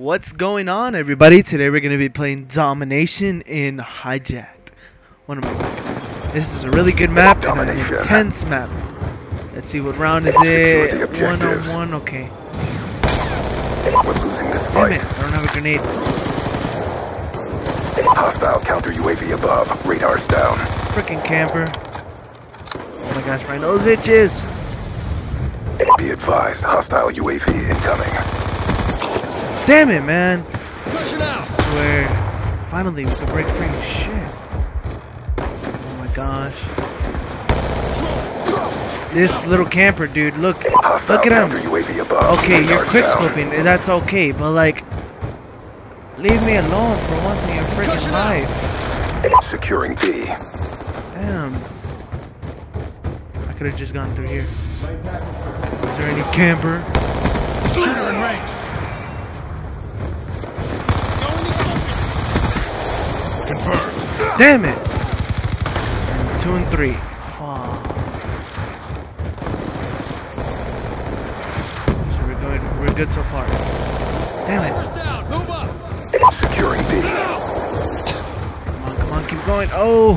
What's going on everybody? Today we're going to be playing Domination in Hijacked. One of my This is a really good map and an intense map. Let's see what round is it? One on one, okay. We're losing this Damn it, I don't have a grenade. Hostile counter UAV above. Radar's down. Freaking camper. Oh my gosh, my nose itches. Be advised, hostile UAV incoming. Damn it, man. I swear. Finally, we can break free. Shit. Oh my gosh. This little camper, dude. Look. Hostile Look at counter him. UAV above. Okay, you're Radar's quick down. scoping. That's okay, but like, leave me alone for once in your freaking life. Securing B. Damn. I could have just gone through here. Is there any camper? Shooter in range. Confirmed. Damn it! Two and three. Wow. So we're going. We're good so far. Damn it! down. Move up. Securing B. Come on, come on, keep going. Oh,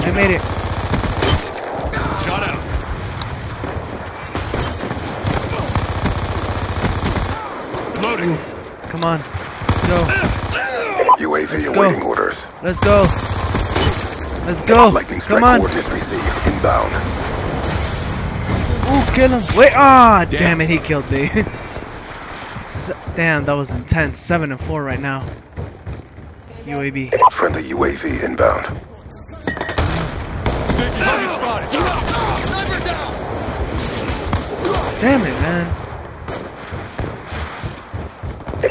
I made it. Shot out. Loading. Come on, go. UAV Let's go. orders. Let's go. Let's go. Lightning strike Come on. coordinates received. Inbound. Ooh, kill him. Wait. Ah, damn it, he killed me. Damn, that was intense. Seven and four right now. UAB. Friendly UAV inbound. Sticky target spotted. Sniper down. Damn it, man.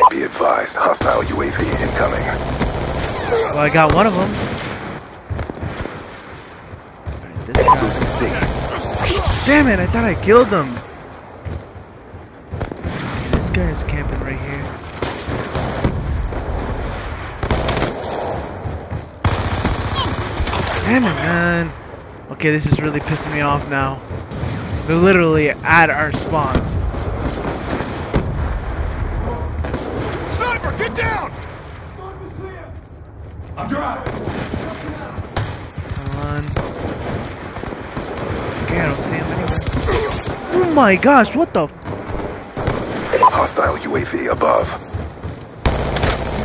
Be advised, hostile UAV incoming. Well, I got one of them. Damn it, I thought I killed him. This guy is camping right here. Damn it, man. Okay, this is really pissing me off now. They're literally at our spawn. Sniper, get down. I'm. Come on. Okay, I don't see him anywhere. Oh my gosh, what the? f- Hostile UAV above.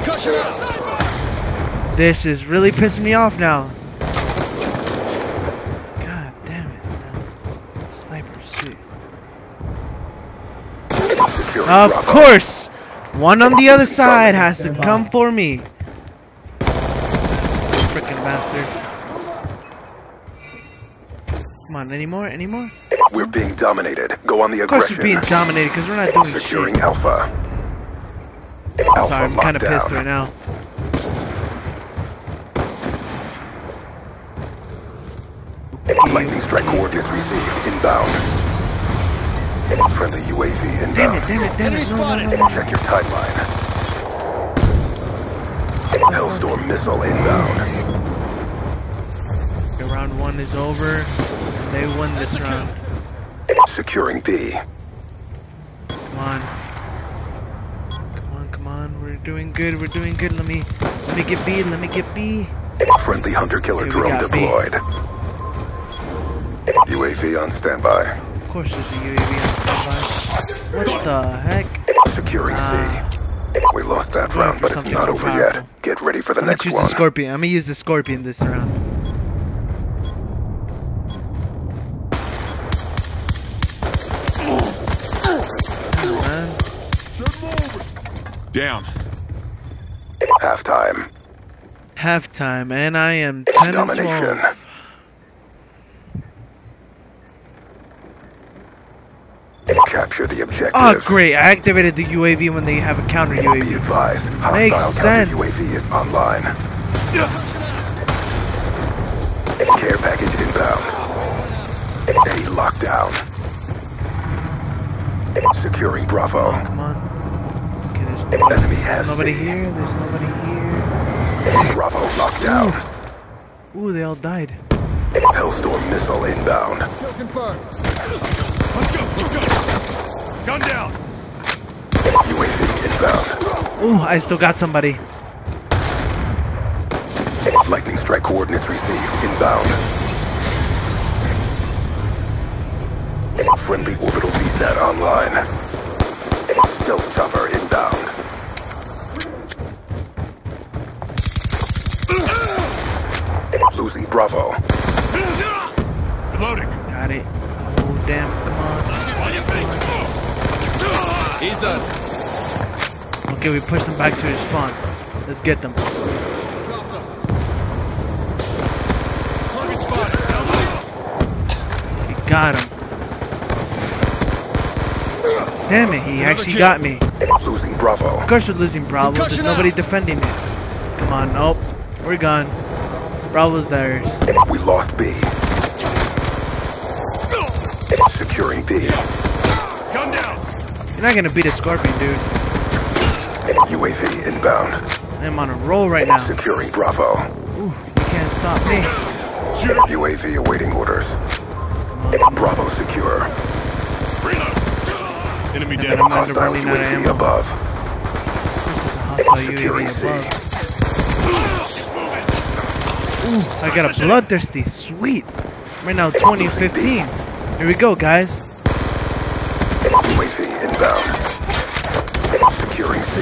Concussion out. Sniper. This is really pissing me off now. God damn it. man. Sniper suit. Securing Of Bravo. course! One on the other side has to come for me. Come on, any more? Any more? We're being dominated. Go on the aggression. Of course aggression. we're being dominated because we're not doing Securing shit. Alpha. I'm Alpha sorry, I'm kind of pissed right now. Lightning strike coordinates received. Inbound. Friendly UAV inbound. Damn inbound. it, damn it, damn it. No, no, no, no. Check your timeline. Hellstorm missile inbound. Okay, round one is over. They won this round. Securing B. Come on. Come on, come on. We're doing good. We're doing good. Let me let me get B. Let me get B. Friendly hunter killer Okay, drone got B. deployed. UAV on standby. Of course there's a UAV on standby. What the heck? Securing Ah. C. We lost that round, but it's not over powerful. yet. Get ready for the I'm gonna next choose one. the Scorpion. I'm gonna use the Scorpion this round. Man. Down. Halftime. Halftime, and I am 10 and Domination. 12. Capture the objective. Oh, great. I activated the UAV when they have a counter UAV. Be UAV. advised, Makes hostile counter sense. UAV is online. Care package inbound. A lockdown. Securing Bravo. Come on. Okay, there's nobody, Enemy has nobody C. here. There's nobody here. Bravo lockdown. Ooh, they all died. Hellstorm missile inbound. Kill confirmed. Let's go. Let's go. Gun down. UAV inbound. Ooh, I still got somebody. Lightning strike coordinates received. Inbound. Friendly orbital VSAT online. Stealth chopper inbound. Losing Bravo. Reloading. Got it. Oh damn! Come He's done. Okay, we pushed them back to his spawn. Let's get them. Dropped him. Target spotted. Down low. We got him. Damn it! He Another actually kill. got me. Losing Bravo. Of course we're losing Bravo. There's nobody out. defending me. Come on, nope. We're gone. Bravo's theirs. We lost B. Securing B. Gun down. You're not gonna beat a Scorpion, dude. UAV inbound. I'm on a roll right now. Securing Bravo. Ooh, you can't stop me. UAV awaiting orders. Bravo secure. Reload. Enemy And dead. then I'm under Hostile running out of UAV ammo. above. There's a hostile Securing UAV C. above. Ooh, I got a bloodthirsty. Sweet. Right now, 20 and 15. Here we go, guys. UAV inbound. Securing C.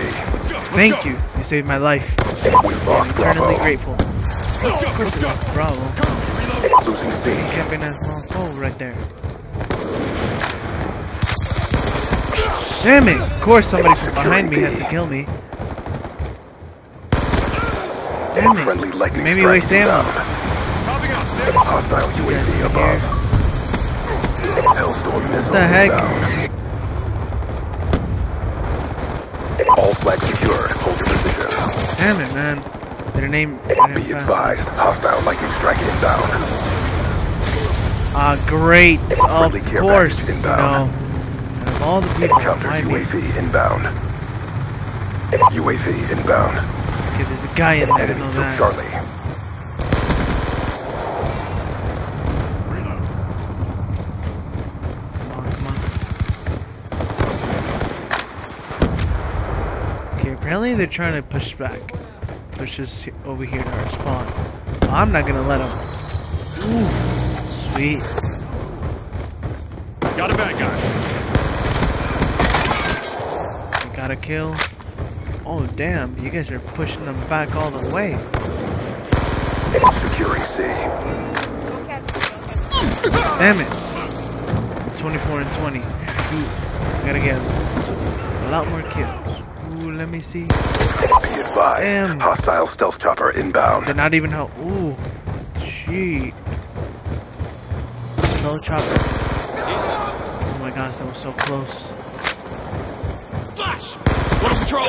Thank you. You saved my life. We lost Eternally Bravo. grateful. Let's go. Let's go. Bravo. Losing C. Camping as well. Oh, right there. Damn it! Of course somebody from behind me has to kill me. Damn it. Friendly lightning Made me strike waste ammo. inbound. Popping Hostile UAV above. Hellstorm missile the heck? inbound. All flags secured. Hold your position. Damn it, man. Their name. Be advised. Hostile lightning strike inbound. Ah, great. Friendly Of care course. package inbound. know, out of all the people Counter behind me. UAV inbound. UAV inbound. Okay, there's a guy in there. Enemy know took that. Charlie. Come on, come on. Okay, apparently they're trying to push back. Push us over here to our spawn. I'm not gonna let them. Ooh, sweet. Got a bad guy. Got a kill. Oh, damn. You guys are pushing them back all the way. Securing C. Damn it. 24 and 20. Ooh, gotta get a lot more kills. Ooh, let me see. Be advised. Damn. Hostile stealth chopper inbound. They're not even help. Ooh, gee. No chopper. Oh my gosh, that was so close. Flash. What a patrol.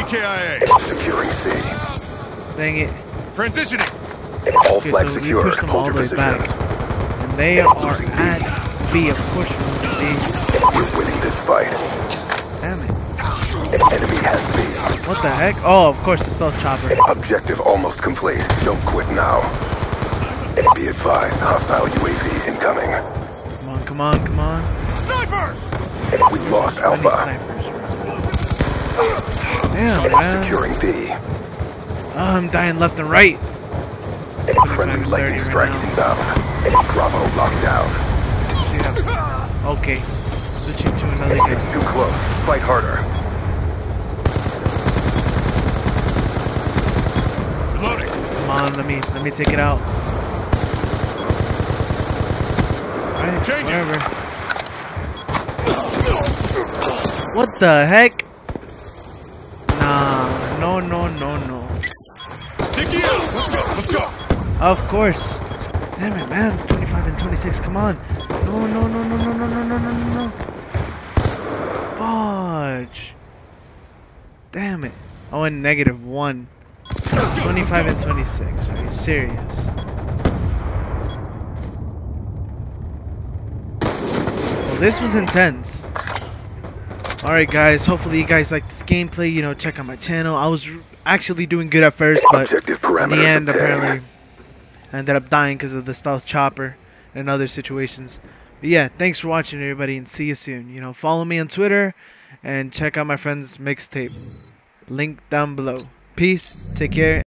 EKIA. Securing C. Dang it. Transitioning. All Okay, flags so we secured. Hold all your the way back. positions. And they are Losing B. at B, of course. B. We're winning this fight. Damn it. Enemy has B. What the heck? Oh, of course, the stealth chopper. Objective almost complete. Don't quit now. Be advised. Hostile UAV incoming. Come on, come on, come on. Sniper. We lost Many Alpha. Snipers. Damn, man. Securing B. Oh, I'm dying left and right. Friendly lightning 30 strike right now. inbound. Bravo locked down. Yeah. Okay. Switching to another guy. It's too close. Fight harder. Reloading. Come on, let me let me take it out. Alright, Change it. whatever. What the heck? No, no, no, no. Out. Let's go. Let's go. Of course. Damn it, man. 25 and 26. Come on. No, no, no, no, no, no, no, no, no, no, no. Fudge. Damn it. Oh, and negative one. 25 and 26. Are you serious? Well, this was intense. Alright guys, hopefully you guys like this gameplay, you know, check out my channel. I was actually doing good at first, but Objective in the end, obtained. apparently, I ended up dying because of the stealth chopper and other situations. But yeah, thanks for watching, everybody, and see you soon. You know, follow me on Twitter and check out my friend's mixtape. Link down below. Peace. Take care.